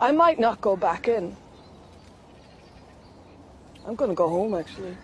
I might not go back in. I'm gonna go home, actually.